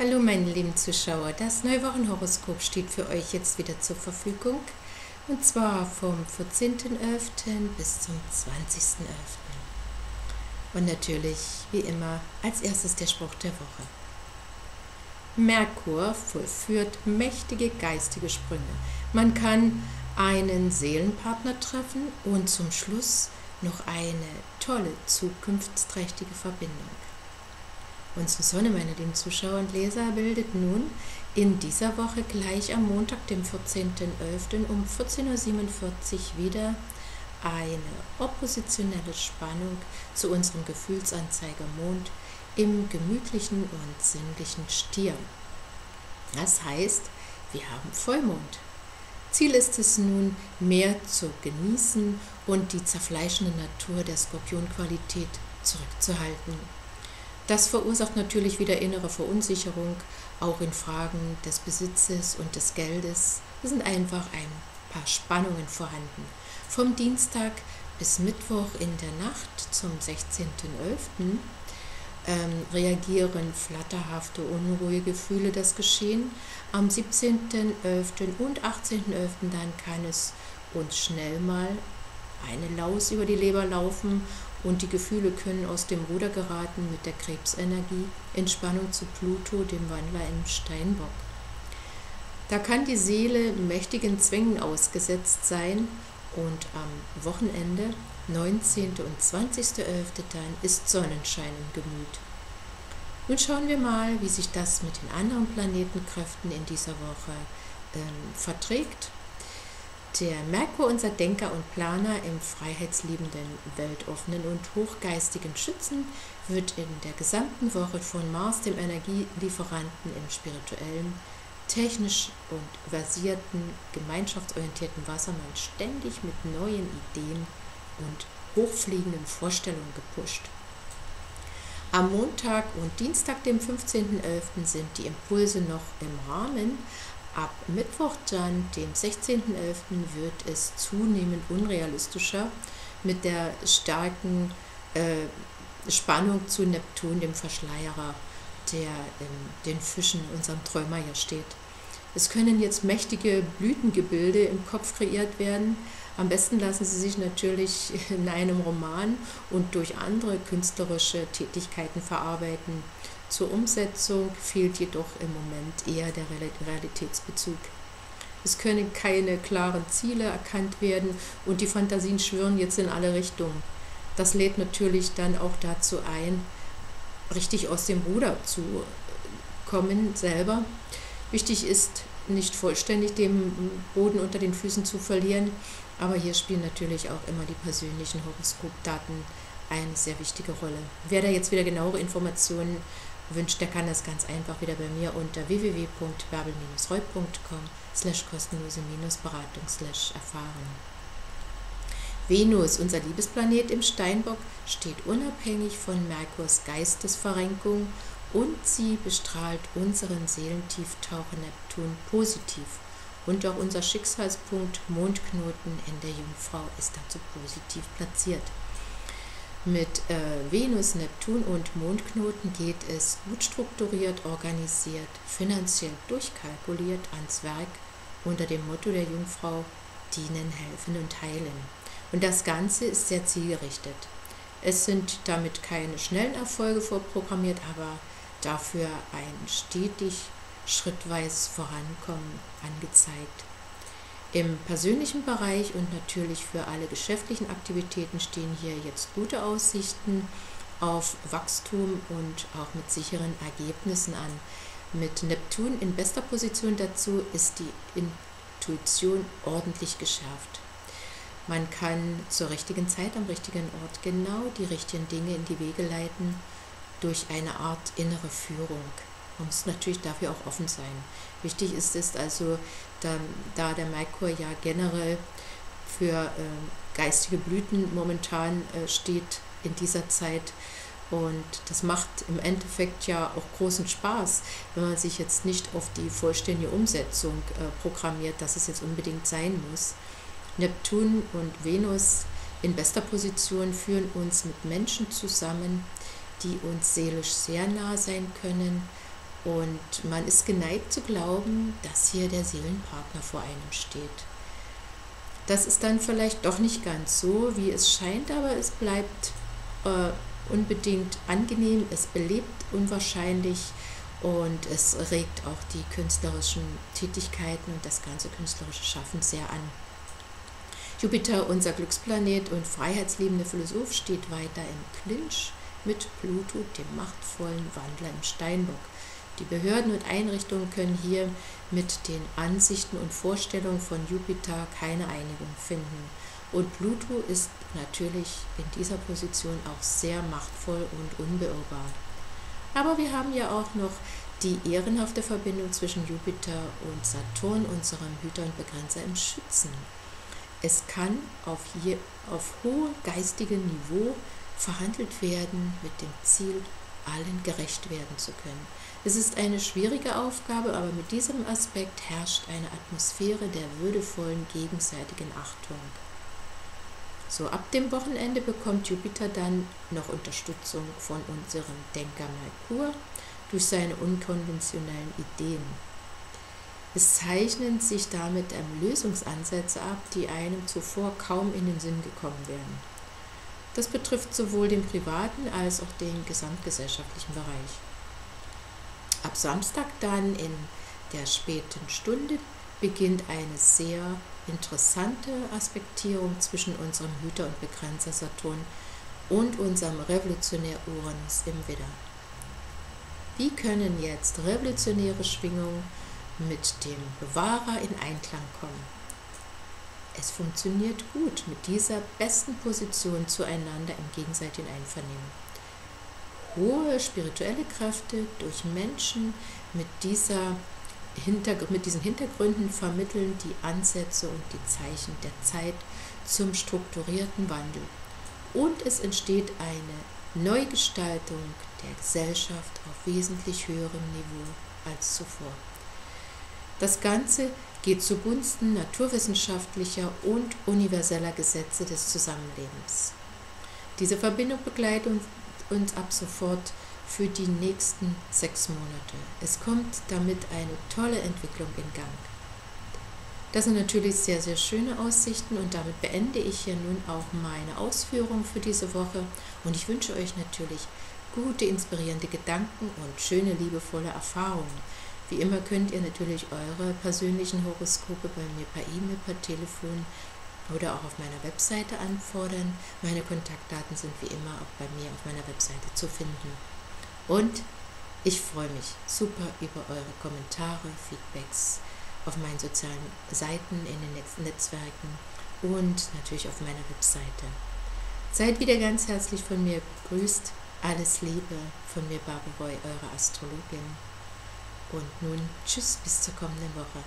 Hallo meine lieben Zuschauer, das Neuwochenhoroskop steht für euch jetzt wieder zur Verfügung und zwar vom 14.11. bis zum 20.11. Und natürlich, wie immer, als erstes der Spruch der Woche. Merkur vollführt mächtige geistige Sprünge. Man kann einen Seelenpartner treffen und zum Schluss noch eine tolle zukunftsträchtige Verbindung. Unsere Sonne, meine lieben Zuschauer und Leser, bildet nun in dieser Woche gleich am Montag, dem 14.11. um 14.47 Uhr wieder eine oppositionelle Spannung zu unserem Gefühlsanzeiger Mond im gemütlichen und sinnlichen Stier. Das heißt, wir haben Vollmond. Ziel ist es nun, mehr zu genießen und die zerfleischende Natur der Skorpionqualität zurückzuhalten. Das verursacht natürlich wieder innere Verunsicherung, auch in Fragen des Besitzes und des Geldes. Es sind einfach ein paar Spannungen vorhanden. Vom Dienstag bis Mittwoch in der Nacht zum 16.11. Ähm, reagieren flatterhafte, unruhige Gefühle das Geschehen. Am 17.11. und 18.11. dann kann es uns schnell mal eine Laus über die Leber laufen und die Gefühle können aus dem Ruder geraten mit der Krebsenergie in Spannung zu Pluto, dem Wandler im Steinbock. Da kann die Seele mächtigen Zwängen ausgesetzt sein und am Wochenende, 19. und 20.11. dann, ist Sonnenschein im Gemüt. Nun schauen wir mal, wie sich das mit den anderen Planetenkräften in dieser Woche ähm, verträgt der Merkur, unser Denker und Planer im freiheitsliebenden, weltoffenen und hochgeistigen Schützen, wird in der gesamten Woche von Mars, dem Energielieferanten im spirituellen, technisch und versierten, gemeinschaftsorientierten Wassermann ständig mit neuen Ideen und hochfliegenden Vorstellungen gepusht. Am Montag und Dienstag, dem 15.11., sind die Impulse noch im Rahmen, Ab Mittwoch dann, dem 16.11., wird es zunehmend unrealistischer mit der starken äh, Spannung zu Neptun, dem Verschleierer, der in den Fischen, unserem Träumer hier steht. Es können jetzt mächtige Blütengebilde im Kopf kreiert werden. Am besten lassen sie sich natürlich in einem Roman und durch andere künstlerische Tätigkeiten verarbeiten. Zur Umsetzung fehlt jedoch im Moment eher der Realitätsbezug. Es können keine klaren Ziele erkannt werden und die Fantasien schwirren jetzt in alle Richtungen. Das lädt natürlich dann auch dazu ein, richtig aus dem Ruder zu kommen selber. Wichtig ist, nicht vollständig den Boden unter den Füßen zu verlieren, aber hier spielen natürlich auch immer die persönlichen Horoskopdaten eine sehr wichtige Rolle. Wer da jetzt wieder genauere Informationen wünscht, der kann das ganz einfach wieder bei mir unter www.bärbel-reu.com slash kostenlose-beratung slash erfahren. Venus, unser Liebesplanet im Steinbock, steht unabhängig von Merkurs Geistesverrenkung und sie bestrahlt unseren Seelentieftaucher Neptun positiv. Und auch unser Schicksalspunkt Mondknoten in der Jungfrau ist dazu positiv platziert. Mit äh, Venus, Neptun und Mondknoten geht es gut strukturiert, organisiert, finanziell durchkalkuliert ans Werk unter dem Motto der Jungfrau dienen, helfen und heilen. Und das Ganze ist sehr zielgerichtet. Es sind damit keine schnellen Erfolge vorprogrammiert, aber dafür ein stetig schrittweise Vorankommen angezeigt. Im persönlichen Bereich und natürlich für alle geschäftlichen Aktivitäten stehen hier jetzt gute Aussichten auf Wachstum und auch mit sicheren Ergebnissen an. Mit Neptun in bester Position dazu ist die Intuition ordentlich geschärft. Man kann zur richtigen Zeit am richtigen Ort genau die richtigen Dinge in die Wege leiten durch eine Art innere Führung. Man muss natürlich dafür auch offen sein. Wichtig ist es also, da, da der Merkur ja generell für äh, geistige Blüten momentan äh, steht in dieser Zeit. Und das macht im Endeffekt ja auch großen Spaß, wenn man sich jetzt nicht auf die vollständige Umsetzung äh, programmiert, dass es jetzt unbedingt sein muss. Neptun und Venus in bester Position führen uns mit Menschen zusammen, die uns seelisch sehr nah sein können, Und man ist geneigt zu glauben, dass hier der Seelenpartner vor einem steht. Das ist dann vielleicht doch nicht ganz so, wie es scheint, aber es bleibt äh, unbedingt angenehm, es belebt unwahrscheinlich und es regt auch die künstlerischen Tätigkeiten und das ganze künstlerische Schaffen sehr an. Jupiter, unser Glücksplanet und freiheitsliebende Philosoph, steht weiter im Clinch mit Pluto, dem machtvollen Wandler im Steinbock. Die Behörden und Einrichtungen können hier mit den Ansichten und Vorstellungen von Jupiter keine Einigung finden. Und Pluto ist natürlich in dieser Position auch sehr machtvoll und unbeirrbar. Aber wir haben ja auch noch die ehrenhafte Verbindung zwischen Jupiter und Saturn, unserem Hüter und Begrenzer im Schützen. Es kann auf, auf hohem geistigen Niveau verhandelt werden mit dem Ziel, allen gerecht werden zu können. Es ist eine schwierige Aufgabe, aber mit diesem Aspekt herrscht eine Atmosphäre der würdevollen gegenseitigen Achtung. So ab dem Wochenende bekommt Jupiter dann noch Unterstützung von unserem Denker Merkur durch seine unkonventionellen Ideen. Es zeichnen sich damit Lösungsansätze ab, die einem zuvor kaum in den Sinn gekommen wären. Das betrifft sowohl den privaten als auch den gesamtgesellschaftlichen Bereich. Ab Samstag dann in der späten Stunde beginnt eine sehr interessante Aspektierung zwischen unserem Hüter und Begrenzer Saturn und unserem Revolutionär Uranus im Widder. Wie können jetzt revolutionäre Schwingungen mit dem Bewahrer in Einklang kommen? Es funktioniert gut mit dieser besten Position zueinander im gegenseitigen Einvernehmen hohe spirituelle Kräfte durch Menschen mit, dieser mit diesen Hintergründen vermitteln die Ansätze und die Zeichen der Zeit zum strukturierten Wandel. Und es entsteht eine Neugestaltung der Gesellschaft auf wesentlich höherem Niveau als zuvor. Das Ganze geht zugunsten naturwissenschaftlicher und universeller Gesetze des Zusammenlebens. Diese Verbindung begleitet uns ab sofort für die nächsten sechs Monate. Es kommt damit eine tolle Entwicklung in Gang. Das sind natürlich sehr, sehr schöne Aussichten und damit beende ich hier nun auch meine Ausführung für diese Woche und ich wünsche euch natürlich gute, inspirierende Gedanken und schöne, liebevolle Erfahrungen. Wie immer könnt ihr natürlich eure persönlichen Horoskope bei mir per E-Mail, per Telefon oder auch auf meiner Webseite anfordern. Meine Kontaktdaten sind wie immer auch bei mir auf meiner Webseite zu finden. Und ich freue mich super über eure Kommentare, Feedbacks auf meinen sozialen Seiten, in den Netzwerken und natürlich auf meiner Webseite. Seid wieder ganz herzlich von mir begrüßt. Alles Liebe von mir, Barbara Roy, eure Astrologin. Und nun tschüss bis zur kommenden Woche.